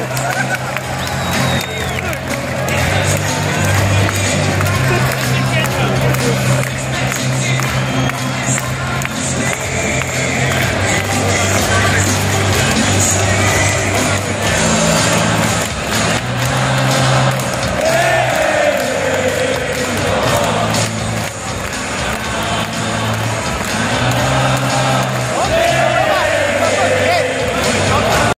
Gracias.